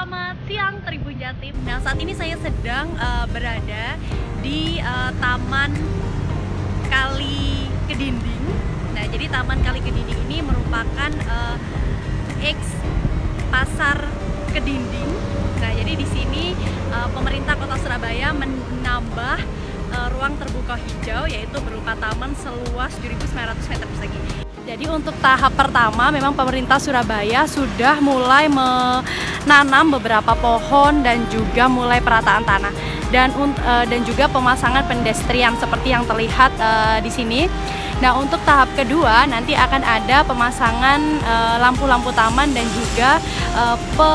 Selamat siang Tribun Jatim. Nah saat ini saya sedang uh, berada di uh, Taman Kali Kedinding. Nah jadi Taman Kali Kedinding ini merupakan uh, ex pasar Kedinding. Nah jadi di sini uh, pemerintah Kota Surabaya menambah uh, ruang terbuka hijau yaitu berupa taman seluas 2.900 meter persegi. Jadi untuk tahap pertama memang pemerintah Surabaya sudah mulai menanam beberapa pohon dan juga mulai perataan tanah dan uh, dan juga pemasangan pedestrian seperti yang terlihat uh, di sini. Nah, untuk tahap kedua nanti akan ada pemasangan lampu-lampu uh, taman dan juga pe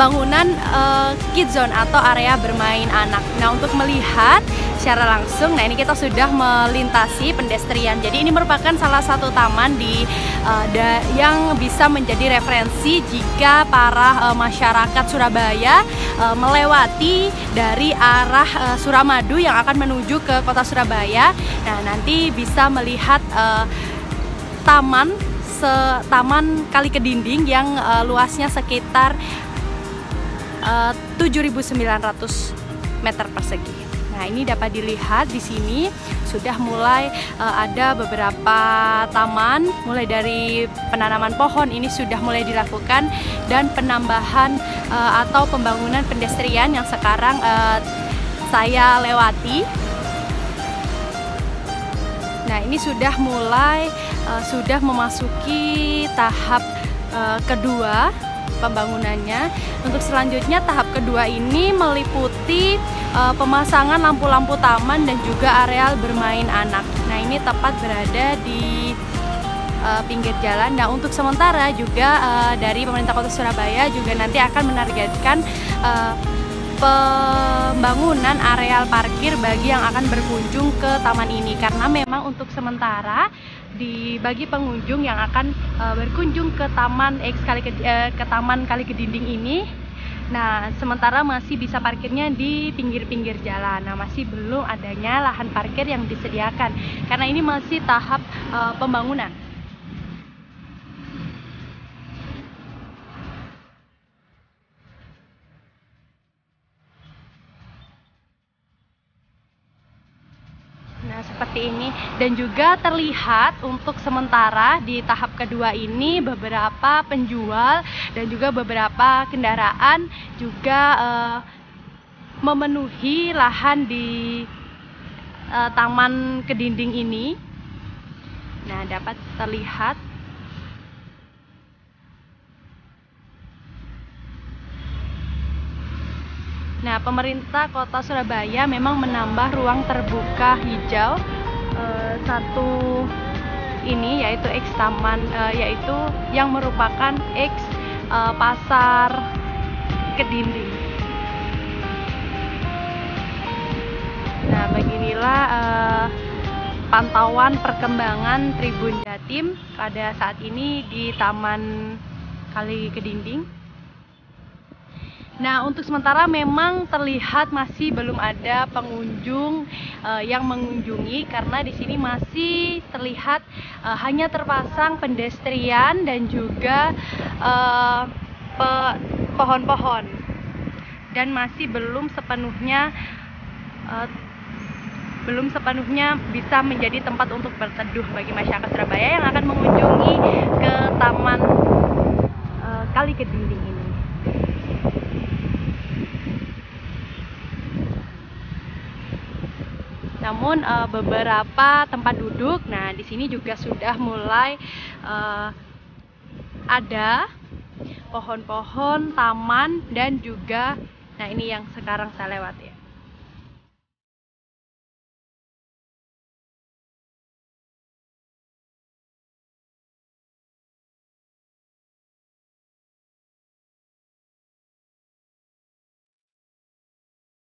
bangunan uh, kid zone atau area bermain anak. Nah, untuk melihat secara langsung, nah ini kita sudah melintasi pedestrian. Jadi ini merupakan salah satu taman di uh, da, yang bisa menjadi referensi jika para uh, masyarakat Surabaya uh, melewati dari arah uh, Suramadu yang akan menuju ke kota Surabaya. Nah, nanti bisa melihat uh, taman taman Kali Kedinding yang uh, luasnya sekitar uh, 7.900 meter persegi. Nah, ini dapat dilihat di sini sudah mulai uh, ada beberapa taman, mulai dari penanaman pohon ini sudah mulai dilakukan dan penambahan uh, atau pembangunan pedestrian yang sekarang uh, saya lewati. Nah, ini sudah mulai uh, sudah memasuki tahap uh, kedua pembangunannya. Untuk selanjutnya tahap kedua ini meliputi uh, pemasangan lampu-lampu taman dan juga areal bermain anak. Nah, ini tepat berada di uh, pinggir jalan. Nah, untuk sementara juga uh, dari pemerintah Kota Surabaya juga nanti akan menargetkan uh, pembangunan areal parkir bagi yang akan berkunjung ke taman ini karena memang untuk sementara di bagi pengunjung yang akan uh, berkunjung ke taman X kali ke, uh, ke taman kali kedinding ini Nah, sementara masih bisa parkirnya di pinggir-pinggir jalan. Nah, masih belum adanya lahan parkir yang disediakan karena ini masih tahap uh, pembangunan. Nah, seperti ini dan juga terlihat untuk sementara di tahap kedua ini beberapa penjual dan juga beberapa kendaraan juga uh, memenuhi lahan di uh, Taman Kedinding ini. Nah, dapat terlihat Nah, pemerintah Kota Surabaya memang menambah ruang terbuka hijau uh, satu ini yaitu X Taman uh, yaitu yang merupakan X uh, Pasar Kedinding. Nah, beginilah uh, pantauan perkembangan Tribun Jatim pada saat ini di Taman Kali Kedinding. Nah, untuk sementara memang terlihat masih belum ada pengunjung uh, yang mengunjungi karena di sini masih terlihat uh, hanya terpasang pedestrian dan juga uh, pohon-pohon. Dan masih belum sepenuhnya uh, belum sepenuhnya bisa menjadi tempat untuk berteduh bagi masyarakat Surabaya yang akan mengunjungi ke Taman uh, Kali Kedinding ini. Namun uh, beberapa tempat duduk nah di sini juga sudah mulai uh, ada pohon-pohon taman dan juga nah ini yang sekarang saya lewati